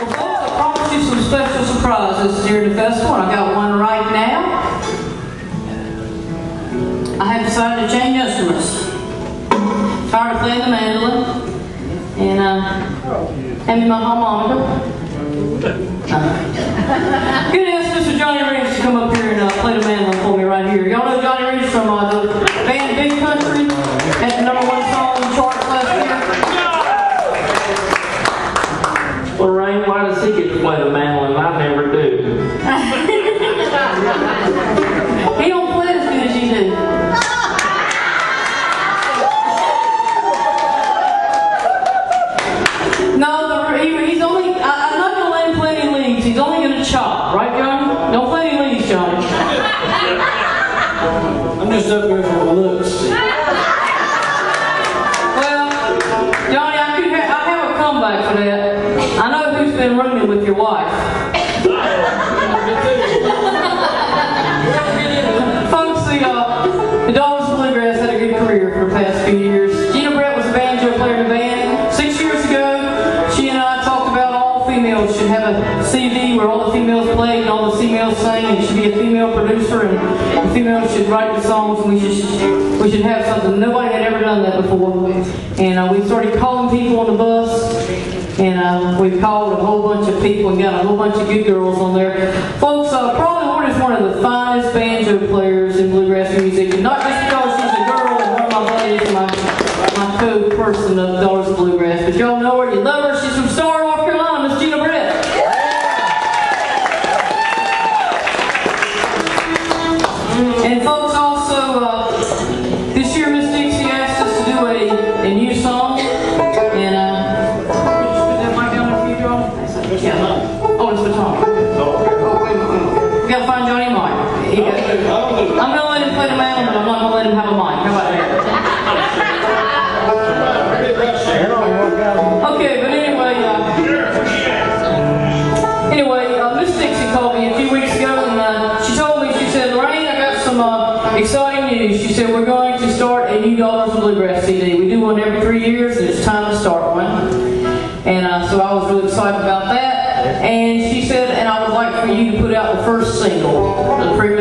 I promised you some special surprises during the festival, and I got one right now. I have decided to change instruments. Tired of playing the mandolin, and uh, hand me my harmonica. Uh, Good ask Mr. Johnny Reeves to come up here and uh, play the mandolin Just up here write the songs, we should we should have something. Nobody had ever done that before, and uh, we started calling people on the bus. And uh, we called a whole bunch of people and got a whole bunch of good girls on there. Folks, uh, Probably Horn is one of the finest banjo players in bluegrass music. And not just because she's a girl and one of my buddies and my, my co-person of Daughters of Bluegrass, but y'all know Oh, it's the minute. We gotta find Johnny got- I'm gonna let him play the mandolin, but I'm not gonna let him have a mic. How about that? Okay, but anyway, uh, anyway, uh, Miss Dixie called me a few weeks ago, and uh, she told me, she said, Lorraine, I got some uh, exciting news. She said, we're going to start a new Daughters of Bluegrass CD. We do one every three years, and it's time to start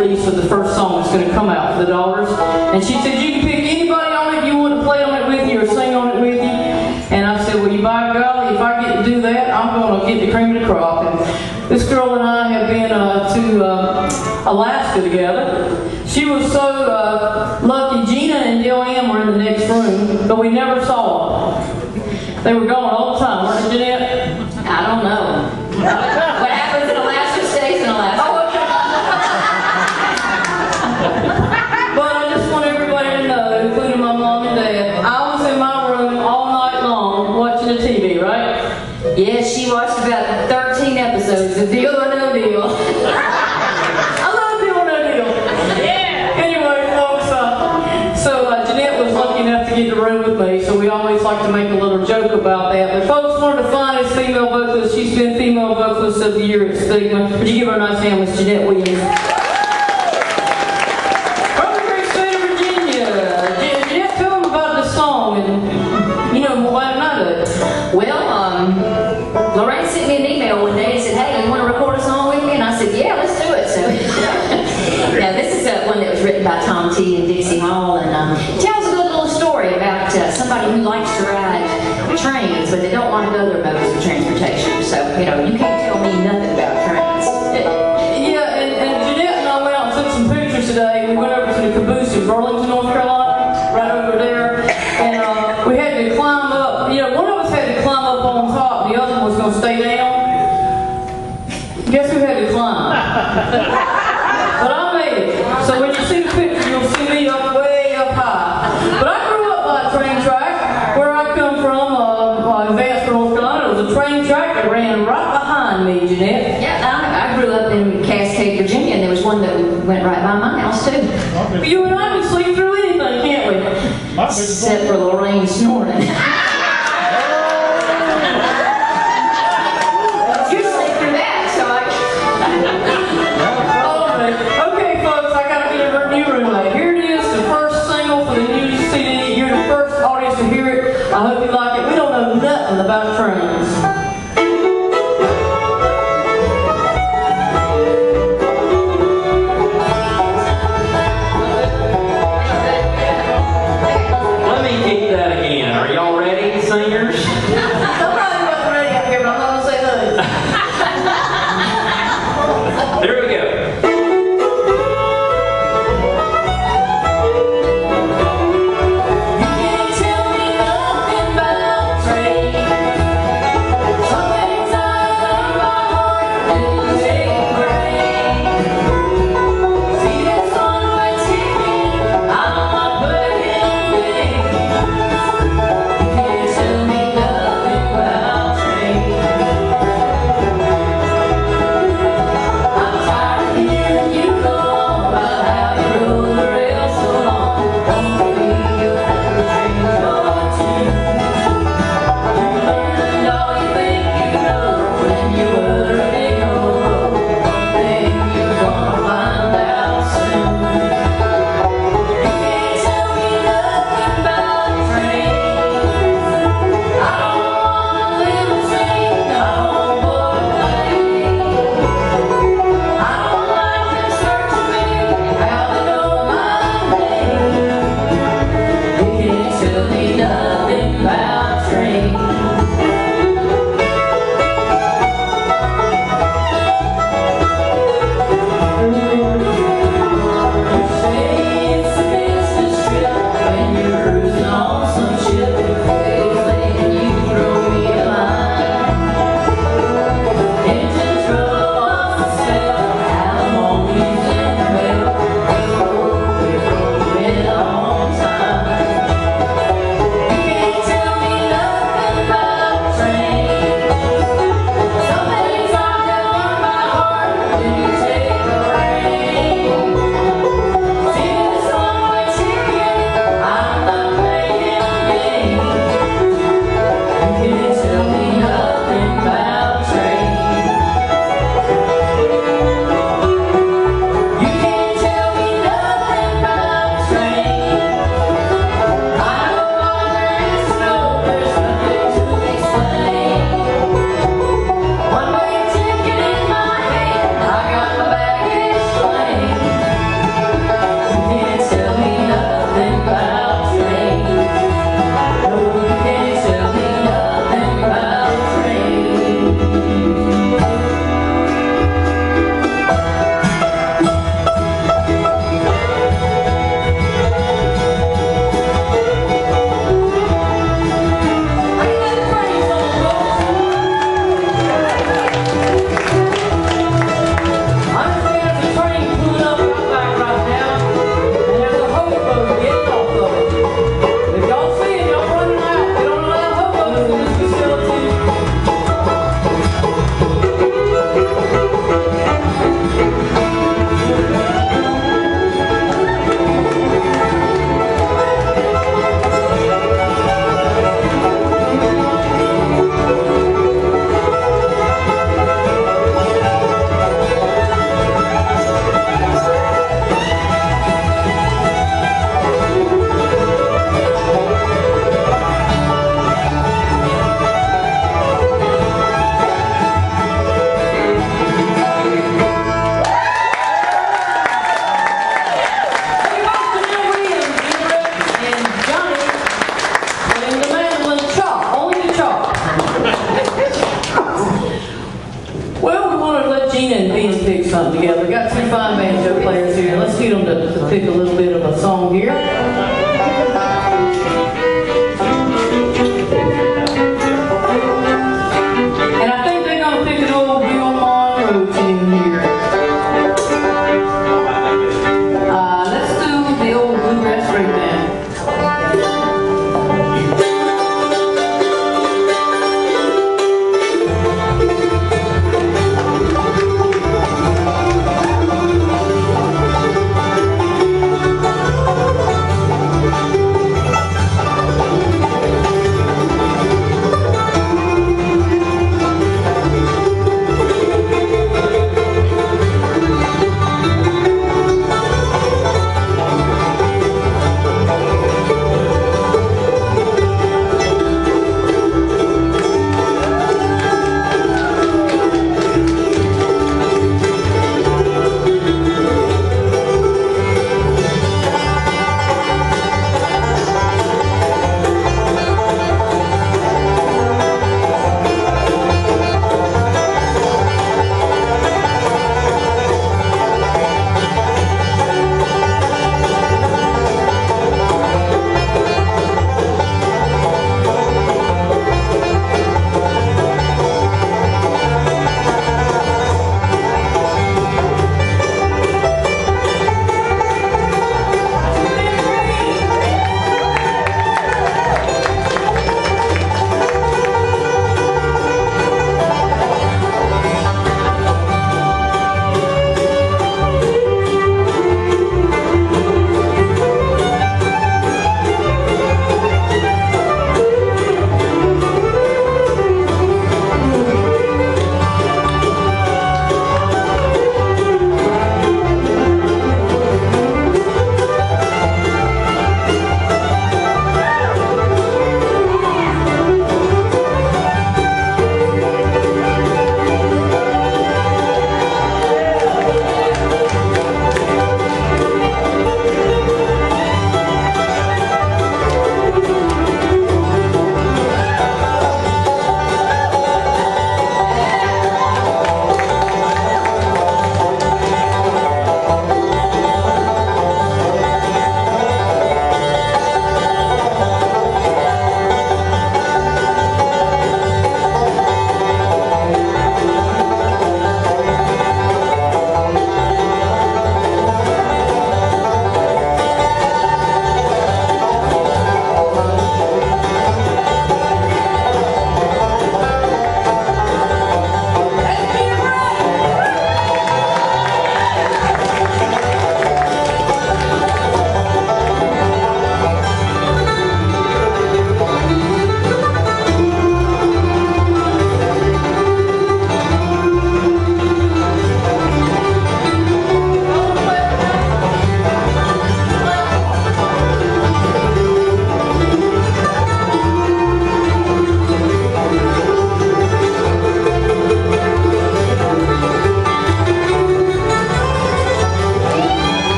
the pre-release of the first song that's going to come out for the Daughters. And she said, you can pick anybody on it you want to play on it with you or sing on it with you. And I said, well, you by golly, if I get to do that, I'm going to get the cream of the crop. And this girl and I have been uh, to uh, Alaska together. She was so uh, lucky. Gena and Joanne were in the next room, but we never saw them. They were gone all the time, weren't they, Jeanette? Of Deal or No Deal. I love Deal or No Deal. Yeah. Anyway, folks, uh, so uh, Jeanette was lucky enough to get the room with me, so we always like to make a little joke about that. But folks, one of the finest female vocalists, she's been female vocalist of the year at SPBGMA. Would you give her a nice hand, Miss Jeanette Williams? From the great state of by Tom T. and Dixie Hall and um, tells a good little story about uh, somebody who likes to ride trains, but they don't want to go their modes of transportation. So, you know, you can't tell me nothing about trains. Yeah, and, and Jeanette and I went out and took some pictures today. We went over to the caboose in Burlington, North too. You and I can sleep through anything, can't we? Except for Lorraine snoring. you sleep through that, so I. Okay, folks, I gotta get a new roommate. Here it is, the first single for the new CD. You're the first audience to hear it. I hope you like it. We don't know nothing about trains.